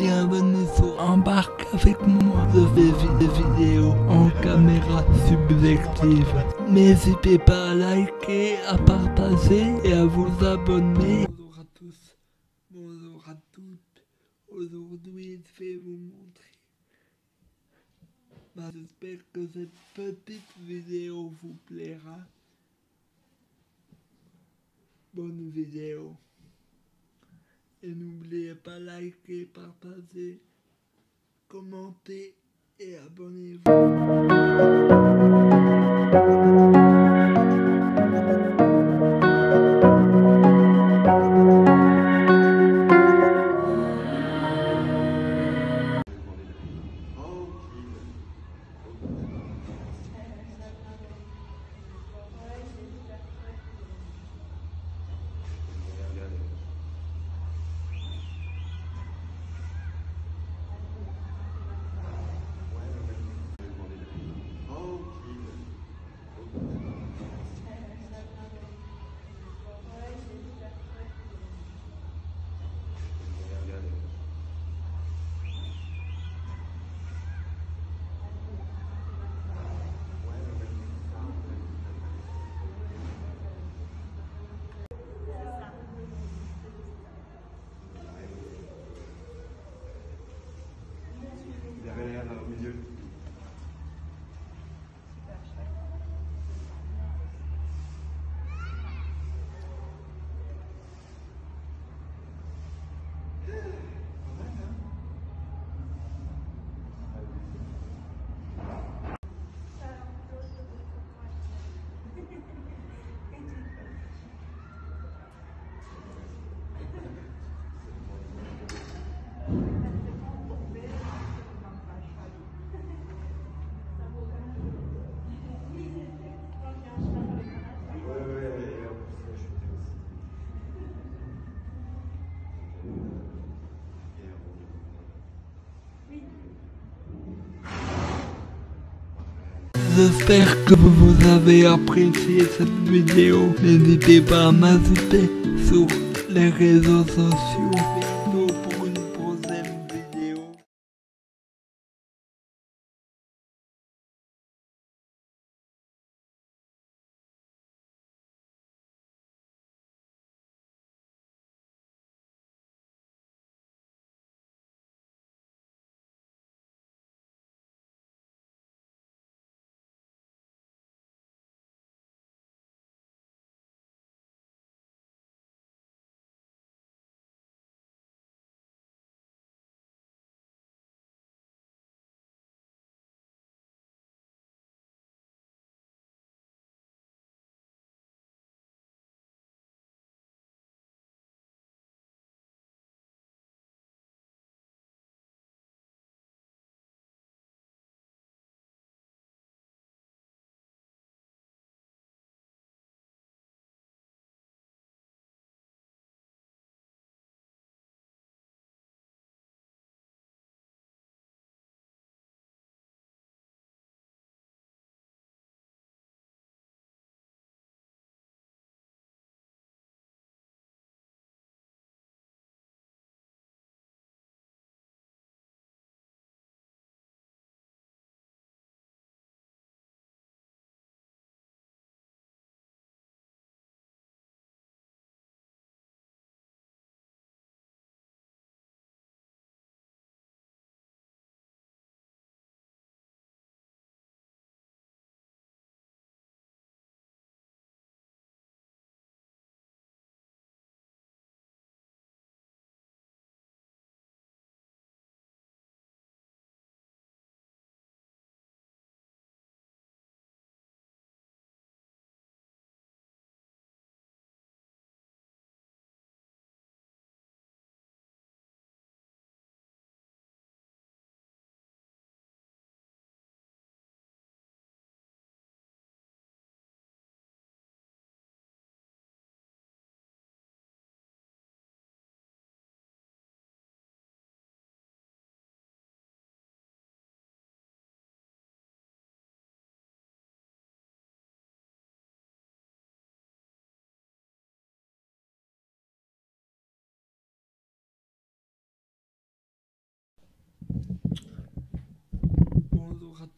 Bienvenue sur Embarque avec moi. Je fais des vidéos en caméra subjective. N'hésitez pas à liker, à partager et à vous abonner. Bonjour à tous, bonjour à toutes. Aujourd'hui, je vais vous montrer. Bah, J'espère que cette petite vidéo vous plaira. Bonne vidéo. Et n'oubliez pas liker, partager, commenter et abonnez-vous. J'espère que vous avez apprécié cette vidéo. N'hésitez pas à m'ajouter sur les réseaux sociaux.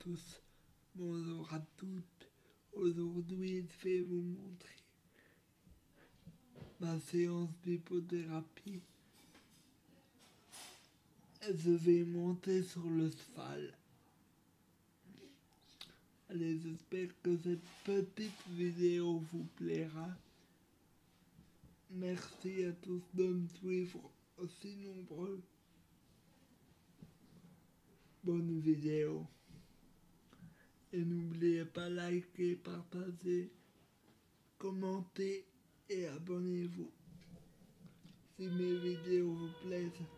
Tous, bonjour à toutes. Aujourd'hui, je vais vous montrer ma séance d'hypothérapie. Je vais monter sur le cheval. Allez, j'espère que cette petite vidéo vous plaira. Merci à tous de me suivre aussi nombreux. Bonne vidéo. Et n'oubliez pas liker, partager, commenter et abonnez-vous si mes vidéos vous plaisent.